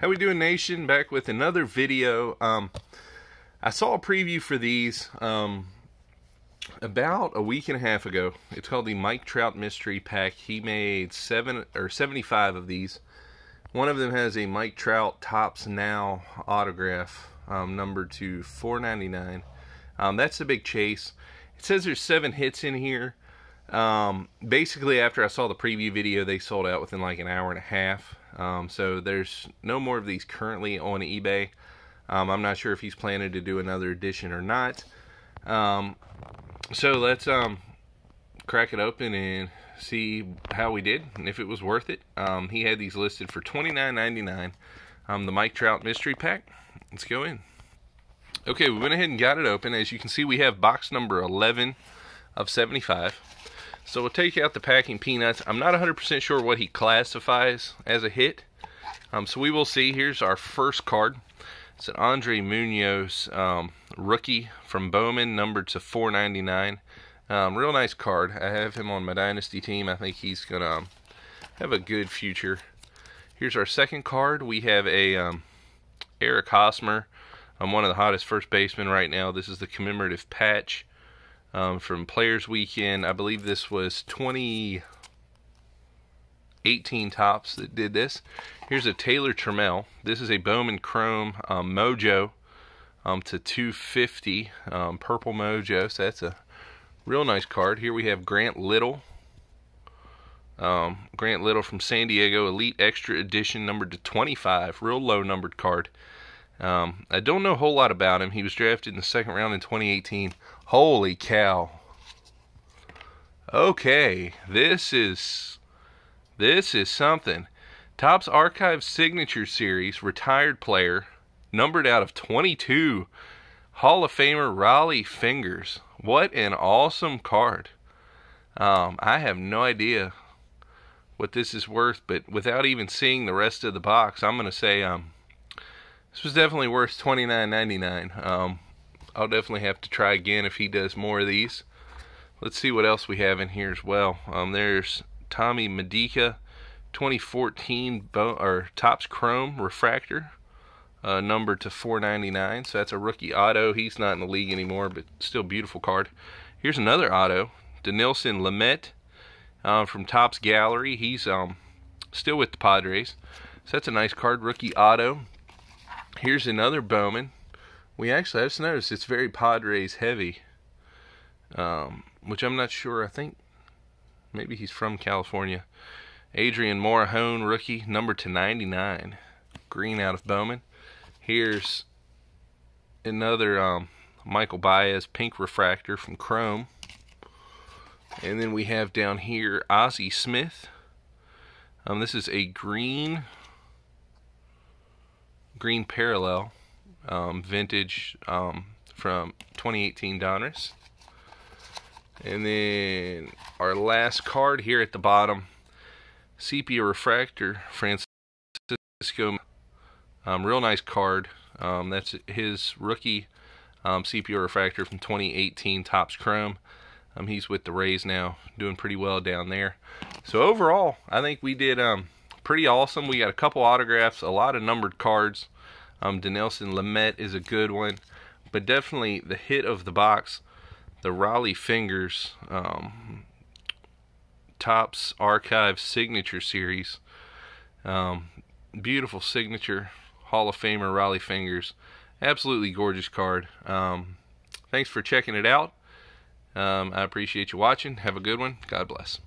How we doing, nation? Back with another video. Um, I saw a preview for these um, about a week and a half ago. It's called the Mike Trout Mystery Pack. He made seven or 75 of these. One of them has a Mike Trout Topps Now autograph, um, numbered to 4.99. Um, that's the big chase. It says there's seven hits in here. Um, basically, after I saw the preview video, they sold out within like an hour and a half. Um, so there's no more of these currently on eBay. Um, I'm not sure if he's planning to do another edition or not. Um, so let's um, crack it open and see how we did and if it was worth it. Um, he had these listed for $29.99. Um, the Mike Trout Mystery Pack. Let's go in. Okay, we went ahead and got it open. As you can see, we have box number 11 of 75. So we'll take out the packing peanuts. I'm not 100% sure what he classifies as a hit. Um, so we will see. Here's our first card. It's an Andre Munoz um, rookie from Bowman, numbered to 499. Um, real nice card. I have him on my dynasty team. I think he's gonna um, have a good future. Here's our second card. We have a um, Eric Hosmer. I'm one of the hottest first basemen right now. This is the commemorative patch um, from Players Weekend. I believe this was 2018 Topps that did this. Here's a Taylor Trammell. This is a Bowman Chrome um, Mojo um, to 250 um, Purple Mojo. So that's a real nice card. Here we have Grant Little. Um, Grant Little from San Diego Elite Extra Edition numbered to 25. Real low numbered card. Um, I don't know a whole lot about him. He was drafted in the second round in 2018. Holy cow. Okay, this is this is something. Topps Archive Signature Series retired player, numbered out of 22. Hall of Famer Rollie Fingers. What an awesome card. Um, I have no idea what this is worth, but without even seeing the rest of the box, I'm going to say um, this was definitely worth $29.99. Um, I'll definitely have to try again if he does more of these. Let's see what else we have in here as well. Um, there's Tommy Medica 2014 or Topps Chrome Refractor, uh, numbered to 4.99. So that's a rookie auto. He's not in the league anymore, but still beautiful card. Here's another auto, Dinelson Lamet uh, from Topps Gallery. He's um, still with the Padres. So that's a nice card, rookie auto. Here's another Bowman. We actually, I just noticed it's very Padres heavy, um, which I'm not sure. I think maybe he's from California. Adrian Morejon, rookie, number to 99. Green out of Bowman. Here's another um, Michael Baez pink refractor from Chrome. And then we have down here Ozzie Smith. Um, this is a green green parallel um, vintage um, from 2018 Donruss. And then our last card here at the bottom, Sepia Refractor, Francisco. Um, real nice card. Um, that's his rookie um, Sepia Refractor from 2018 Topps Chrome. Um, he's with the Rays now, doing pretty well down there. So overall, I think we did um, pretty awesome. We got a couple autographs, a lot of numbered cards. Um, Dinelson Lamet is a good one, but definitely the hit of the box, the Rollie Fingers um, Topps Archive Signature Series. Um, beautiful signature, Hall of Famer Rollie Fingers. Absolutely gorgeous card. Um, thanks for checking it out. Um, I appreciate you watching. Have a good one. God bless.